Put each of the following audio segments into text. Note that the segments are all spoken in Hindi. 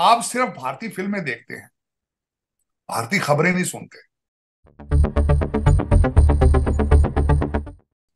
आप सिर्फ़ भारतीय फ़िल्में देखते हैं। भारतीय खबरें नहीं सुनते।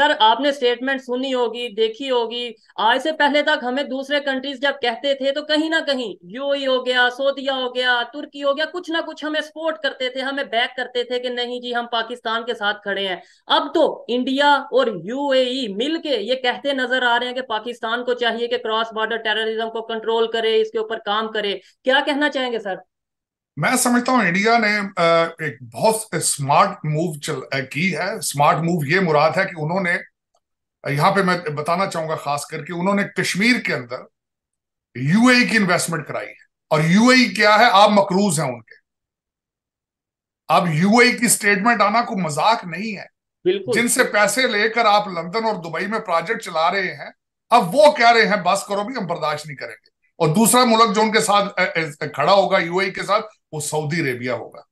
सर, आपने स्टेटमेंट सुनी होगी, देखी होगी। आज से पहले तक हमें दूसरे कंट्रीज़ जब कहते थे तो कहीं ना कहीं यूएई हो गया सऊदिया हो गया तुर्की हो गया, कुछ ना कुछ हमें सपोर्ट करते थे, हमें बैक करते थे कि नहीं जी, हम पाकिस्तान के साथ खड़े हैं। अब तो इंडिया और यूएई मिलके ये कहते नज़र आ रहे हैं कि पाकिस्तान को चाहिए कि क्रॉस बॉर्डर टेररिज्म को कंट्रोल करे, इसके ऊपर काम करे। क्या कहना चाहेंगे, सर? मैं समझता हूँ इंडिया ने एक बहुत स्मार्ट मूव चल की है। स्मार्ट मूव ये मुराद है कि उन्होंने यहाँ पे मैं बताना चाहूँगा खास करके उन्होंने कश्मीर के अंदर यूएई की इन्वेस्टमेंट कराई है। और यूएई क्या है? आप मकरूज हैं उनके। अब यूएई की स्टेटमेंट आना कोई मज़ाक नहीं है। जिनसे पैसे लेकर आप लंदन और दुबई में प्रोजेक्ट चला रहे हैं अब वो कह रहे हैं बस करो भी हम बर्दाश्त नहीं करेंगे। और दूसरा मुल्क जो उनके साथ खड़ा होगा यूएई के साथ वो सऊदी अरेबिया होगा।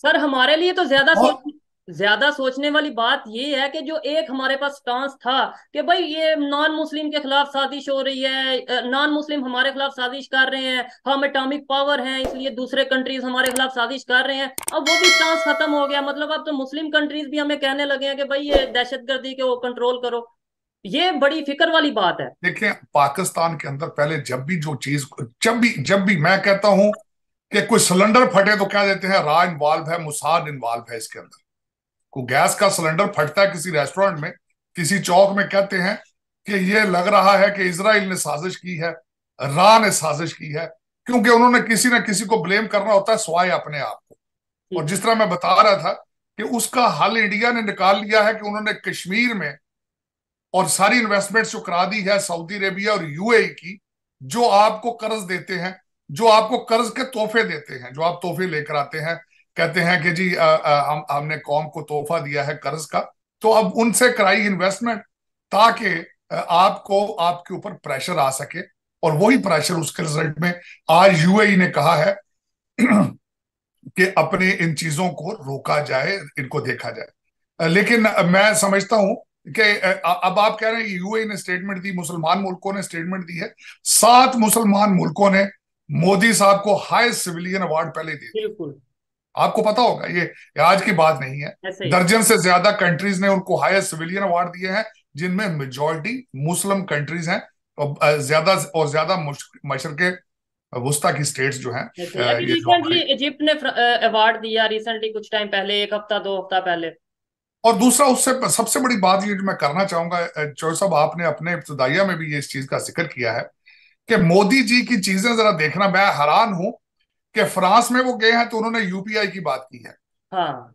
सर हमारे लिए तो ज़्यादा सोच ज़्यादा सोचने वाली बात ये है कि जो एक हमारे पास स्टांस था कि भाई ये नॉन मुस्लिम के खिलाफ साजिश हो रही है नॉन मुस्लिम हमारे खिलाफ साजिश कर रहे हैं हम एटॉमिक पावर हैं इसलिए दूसरे कंट्रीज़ हमारे खिलाफ साजिश कर रहे हैं। अब वो भी स्टांस खत्म हो गया मतलब अब तो मुस्लिम कंट्रीज़ भी हमें कहने लगे हैं कि भाई ये दहशतगर्दी के वो कंट्रोल करो। ये बड़ी फ़िक्र वाली बात है। देखिए पाकिस्तान के अंदर पहले जब भी जो चीज़ जब भी जब भी मैं कहता हूँ कि कोई सिलेंडर फटे तो क्या देते हैं रा इन्वॉल्व है मुसाद इन्वॉल्व है इसके अंदर। को गैस का सिलेंडर फटता है किसी रेस्टोरेंट में किसी चौक में कहते हैं कि ये लग रहा है कि इसराइल ने साजिश की है रा ने साजिश की है क्योंकि उन्होंने किसी ना किसी को ब्लेम करना होता है स्वाय अपने आप को। और जिस तरह मैं बता रहा था कि उसका हल इंडिया ने निकाल लिया है कि उन्होंने कश्मीर में और सारी इन्वेस्टमेंट जो करा दी है सऊदी अरेबिया और यूएई की जो आपको कर्ज देते हैं जो आपको कर्ज के तोहफे देते हैं जो आप तोहफे लेकर आते हैं कहते हैं कि जी आ, आ, हम हमने कौम को तोहफा दिया है कर्ज का तो अब उनसे कराई इन्वेस्टमेंट ताकि आपको आपके ऊपर प्रेशर आ सके। और वही प्रेशर उसके रिज़ल्ट में आज यूएई ने कहा है कि अपने इन चीज़ों को रोका जाए इनको देखा जाए। लेकिन मैं समझता हूँ कि अब आप कह रहे हैं यूएई ने स्टेटमेंट दी मुसलमान मुल्कों ने स्टेटमेंट दी है। सात मुसलमान मुल्कों ने मोदी साहब को हाई सिविलियन अवार्ड पहले दिए। आपको पता होगा ये आज की बात नहीं है। दर्जन से ज़्यादा कंट्रीज़ ने उनको हायर सिविलियन अवार्ड दिए हैं जिनमें मेजोरिटी मुस्लिम कंट्रीज़ हैं और ज़्यादा और ज़्यादा मशर के वस्ता की स्टेट्स जो हैं रिसेंटली इजिप्ट ने अवार्ड दिया रिसेंटली कुछ टाइम पहले एक हफ़्ता दो हफ़्ता पहले। और दूसरा उससे सबसे बड़ी बात ये जो मैं करना चाहूँगा चौर साहब आपने अपने इब्तदाइया में भी ये इस चीज़ का ज़िक्र किया है कि मोदी जी की चीज़ें जरा देखना मैं हैरान हूँ कि फ्रांस में वो गए हैं तो उन्होंने यूपीआई की बात की है। हाँ।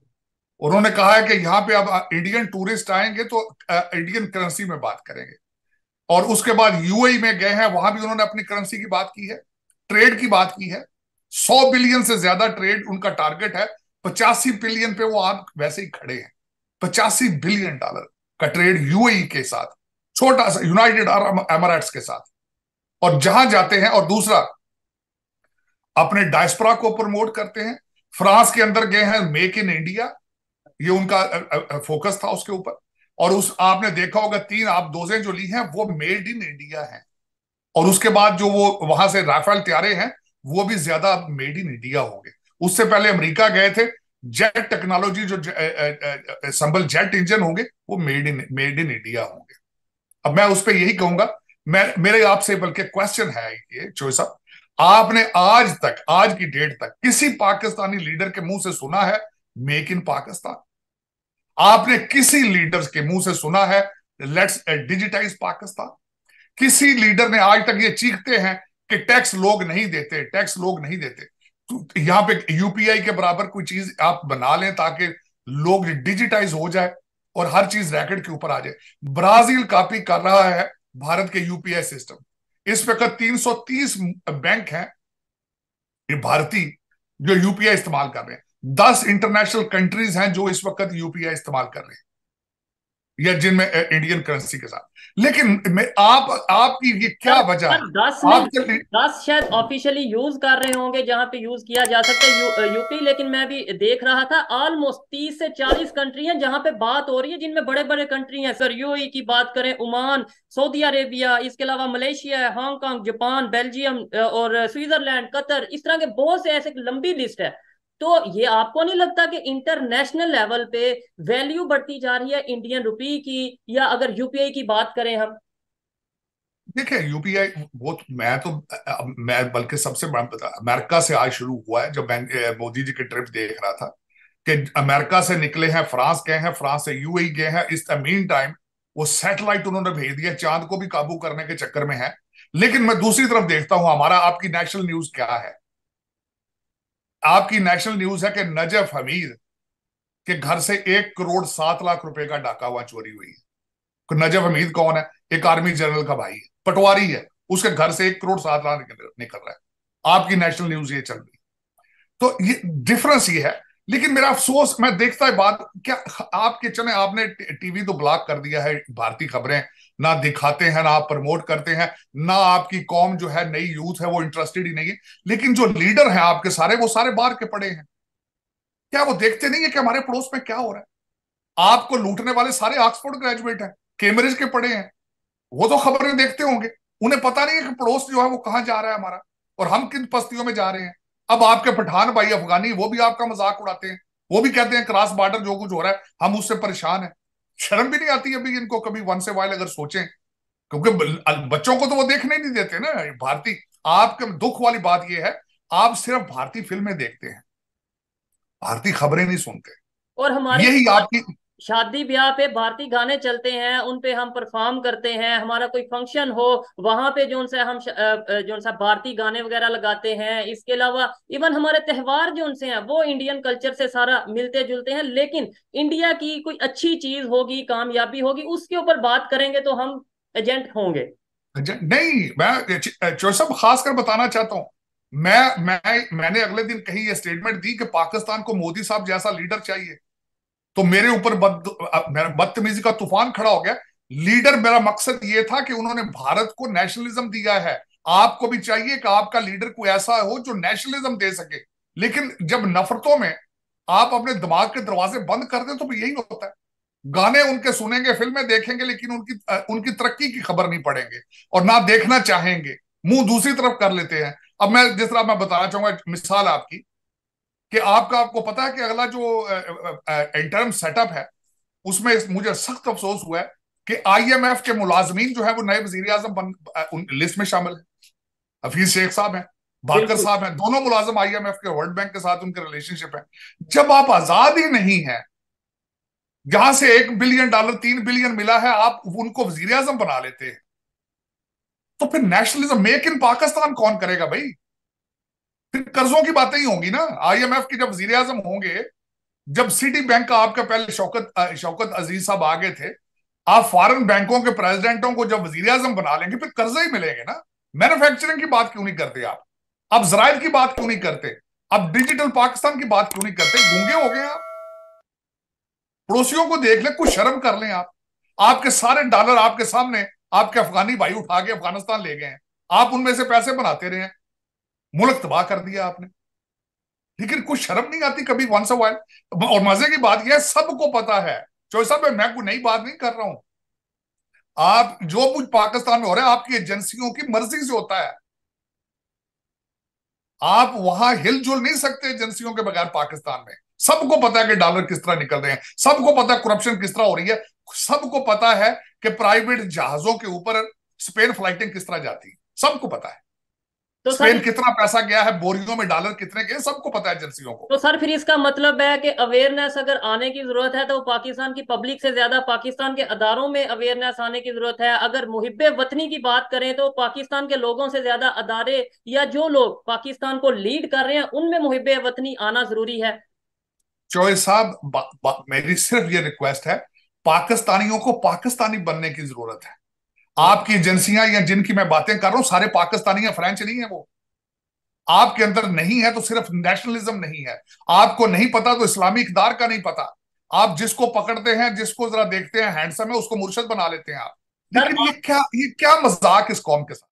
उन्होंने कहा है कि यहाँ पे अब इंडियन टूरिस्ट आएँगे तो इंडियन करेंसी में बात करेंगे। और उसके बाद यूएई में गए हैं वहाँ भी उन्होंने अपनी करेंसी की बात की है ट्रेड की बात की है। सौ बिलियन से ज़्यादा ट्रेड उनका टारगेट है पचासी बिलियन पे वो आप वैसे ही खड़े हैं। पचासी बिलियन डॉलर का ट्रेड यूएई के साथ, छोटा सा यूनाइटेड अरब एमरेट्स के साथ। और जहाँ जाते हैं, और दूसरा, अपने डायस्परा को प्रमोट करते हैं। फ्रांस के अंदर गए हैं, मेक इन इंडिया, ये उनका फोकस था उसके ऊपर। और उस, आपने देखा होगा, तीन आप दोजें जो ली हैं, वो मेड इन इंडिया हैं। और उसके बाद जो वो वहाँ से राफेल त्यारे हैं, वो भी ज़्यादा मेड इन इंडिया होंगे उससे पहले अमेरिका गए थे जेट टेक्नोलॉजी जो संबल जेट इंजन होंगे, वो made in made in India होंगे। अब मैं उस पर यही कहूँगा, मैं, मेरे आपसे बल्कि क्वेश्चन है ये, चोई साहब। आपने आज तक, आज की डेट तक किसी पाकिस्तानी लीडर के मुँह से सुना है मेक इन पाकिस्तान? आपने किसी लीडर के मुँह से सुना है लेट्स डिजिटाइज पाकिस्तान? किसी लीडर ने आज तक ये चीखते हैं कि टैक्स लोग नहीं देते टैक्स लोग नहीं देते। यहाँ पे यूपीआई के बराबर कोई चीज़ आप बना लें ताकि लोग डिजिटाइज हो जाए और हर चीज़ रैकेट के ऊपर आ जाए। ब्राज़ील कॉपी कर रहा है भारत के यूपीआई सिस्टम इस वक्त 330 बैंक हैं, ये भारतीय, जो यूपीआई इस्तेमाल कर रहे हैं। दस इंटरनेशनल कंट्रीज़ हैं जो इस वक्त यूपीआई इस्तेमाल कर रहे हैं। या जिनमें इंडियन करेंसी के साथ। लेकिन मैं आप आपकी ये क्या वजह? है दस में दस शायद ऑफिशियली यूज़ कर रहे होंगे जहाँ पे यूज़ किया जा सकता है यू, यूपी लेकिन मैं भी देख रहा था ऑलमोस्ट तीस से चालीस कंट्री हैं जहाँ पे बात हो रही है जिनमें बड़े बड़े कंट्री हैं। सर यूएई की बात करें ओमान सऊदी अरेबिया इसके अलावा मलेशिया है हांगकांग जापान बेल्जियम और स्विट्जरलैंड कतर इस तरह के बहुत से ऐसे लंबी लिस्ट है। तो ये आपको नहीं लगता कि इंटरनेशनल लेवल पे वैल्यू बढ़ती जा रही है इंडियन रुपी की या अगर यूपीआई की बात करें हम? देखिए यूपीआई वो तो, मैं तो मैं बल्कि सबसे अमेरिका से आज शुरू हुआ है जब मैं मोदी जी की ट्रिप देख रहा था कि अमेरिका से निकले हैं फ्रांस गए हैं फ्रांस से यूएई गए हैं। इस मीन टाइम वो सैटेलाइट उन्होंने भेज दिया चाँद को भी काबू करने के चक्कर में है। लेकिन मैं दूसरी तरफ़ देखता हूँ हमारा आपकी नेशनल न्यूज़ क्या है? आपकी नेशनल न्यूज़ है कि नजफ हमीद के घर से एक करोड़ सात लाख रुपए का डाका हुआ, चोरी हुई। है नजफ हमीद कौन है? एक आर्मी जनरल का भाई है, पटवारी है। उसके घर से एक करोड़ सात लाख निकल रहा है। आपकी नेशनल न्यूज़ ये चल रही तो ये डिफरेंस ये है। लेकिन मेरा अफसोस, मैं देखता है बात, क्या आपके चले आपने टीवी तो ब्लॉक कर दिया है, भारतीय खबरें। ना दिखाते हैं, ना आप प्रमोट करते हैं, ना आपकी कौम जो है नई यूथ है वो इंटरेस्टेड ही नहीं है। लेकिन जो लीडर है आपके सारे, वो सारे बाहर के पड़े हैं। क्या वो देखते नहीं है कि हमारे पड़ोस में क्या हो रहा है? आपको लूटने वाले सारे ऑक्सफोर्ड ग्रेजुएट हैं कैम्ब्रिज के पड़े हैं। वो तो खबरें देखते होंगे। उन्हें पता नहीं है कि पड़ोस जो है वो कहाँ जा रहा है हमारा और हम किन बस्तियों में जा रहे हैं। अब आपके पठान भाई अफगानी, वो भी आपका मज़ाक उड़ाते हैं। वो भी कहते हैं क्रॉस बॉर्डर जो कुछ हो रहा है, हम उससे परेशान है। शर्म भी नहीं आती अभी इनको कभी वन से वाइल अगर सोचें। क्योंकि बच्चों को तो वो देखने नहीं देते ना भारतीय आपके दुख वाली बात ये है आप सिर्फ़ भारतीय फ़िल्में देखते हैं। भारतीय खबरें नहीं सुनते। और हमारे यही आपकी शादी ब्याह पे भारतीय गाने चलते हैं, उन पे हम परफॉर्म करते हैं, हमारा कोई फ़ंक्शन हो, वहाँ पे जो से हम जो सा भारतीय गाने वगैरह लगाते हैं, इसके अलावा इवन हमारे त्यौहार जो उनसे हैं, वो इंडियन कल्चर से सारा मिलते जुलते हैं, लेकिन इंडिया की कोई अच्छी चीज़ होगी, कामयाबी होगी, उसके ऊपर बात करेंगे तो हम एजेंट होंगे। नहीं, मैं सब खास कर बताना चाहता हूँ, मैं मैं, मैंने अगले दिन कही ये स्टेटमेंट दी कि पाकिस्तान को मोदी साहब जैसा लीडर चाहिए। तो मेरे ऊपर बदतमीजी का तूफ़ान खड़ा हो गया। लीडर, मेरा मकसद ये था कि उन्होंने भारत को नेशनलिज्म दिया है। आपको भी चाहिए कि आपका लीडर कोई ऐसा हो जो नेशनलिज्म दे सके। लेकिन जब नफरतों में आप अपने दिमाग के दरवाजे बंद कर दें तो यही होता है। गाने उनके सुनेंगे, फ़िल्में देखेंगे, लेकिन उनकी उनकी तरक्की की खबर नहीं पड़ेंगे और ना देखना चाहेंगे। मुँह दूसरी तरफ़ कर लेते हैं। अब मैं, जिस तरह मैं बताना चाहूँगा मिसाल आपकी। कि आपका आपको पता है कि अगला जो इंटर्म सेटअप है उसमें मुझे सख्त अफसोस हुआ है कि आईएमएफ के मुलाजमीन जो है वो नए वज़ीर आज़म लिस्ट में शामिल है। हफीज शेख साहब हैं बाकर साहब हैं दोनों मुलाजम आईएमएफ के वर्ल्ड बैंक के साथ उनके रिलेशनशिप है। जब आप आज़ाद ही नहीं है जहाँ से एक बिलियन डॉलर तीन बिलियन मिला है आप उनको वज़ीर आज़म बना लेते हैं। तो फिर नेशनलिज्म मेक इन पाकिस्तान कौन करेगा भाई? फिर कर्जों की बातें ही होंगी ना। आईएमएफ के जब वज़ीर आज़म होंगे, जब सिटी बैंक का आपका पहले शौकत शौकत अज़ीज़ साहब आ गए थे, आप फॉरेन बैंकों के प्रेसिडेंटों को जब वज़ीर आज़म बना लेंगे, फिर कर्जे ही मिलेंगे ना। मैन्युफैक्चरिंग की बात क्यों नहीं करते आप? अब जराइल की बात क्यों नहीं करते? अब डिजिटल पाकिस्तान की बात क्यों नहीं करते? गूँगे हो गए आप। पड़ोसियों को देख ले, कुछ शर्म कर लें आप। आपके सारे डॉलर आपके सामने, आपके अफगानी भाई उठा के अफ़गानिस्तान ले गए हैं। आप उनमें से पैसे बनाते रहे मुल्क तबाह कर दिया आपने। लेकिन कुछ शर्म नहीं आती कभी वन वंस वाइल और मज़े की बात यह सबको पता है। चौधरी साहब, मैं कोई नई बात नहीं कर रहा हूँ। आप जो कुछ पाकिस्तान में हो रहा है, आपकी एजेंसियों की मर्ज़ी से होता है। आप वहाँ हिलजुल नहीं सकते एजेंसियों के बगैर पाकिस्तान में। सबको पता है कि डॉलर किस तरह निकल रहे हैं। सबको पता है करप्शन किस तरह हो रही है। सबको पता है कि प्राइवेट जहाजों के ऊपर स्पेन फ्लाइटिंग किस तरह जाती है। सबको पता है। तो स्पेन कितना पैसा गया है बोरियों में डॉलर कितने गए सबको पता है एजेंसियों को। तो सर फिर इसका मतलब है कि अवेयरनेस अगर आने की ज़रूरत है तो पाकिस्तान की पब्लिक से ज़्यादा पाकिस्तान के अदारों में अवेयरनेस आने की ज़रूरत है। अगर मुहिब वतनी की बात करें तो पाकिस्तान के लोगों से ज़्यादा अदारे या जो लोग पाकिस्तान को लीड कर रहे हैं उनमें मुहिब वतनी आना ज़रूरी है। चौहे साहब मेरी सिर्फ़ ये रिक्वेस्ट है पाकिस्तानियों को पाकिस्तानी बनने की ज़रूरत है। आपकी एजेंसियाँ या जिनकी मैं बातें कर रहा हूँ सारे पाकिस्तानी या फ्रेंच नहीं है वो। आपके अंदर नहीं है तो सिर्फ़ नेशनलिज्म नहीं है। आपको नहीं पता तो इस्लामी इकदार का नहीं पता। आप जिसको पकड़ते हैं जिसको जरा देखते हैं हैंडसम है उसको मुर्शद बना लेते हैं आप। लेकिन ये क्या ये क्या मज़ाक इस कौम के साथ?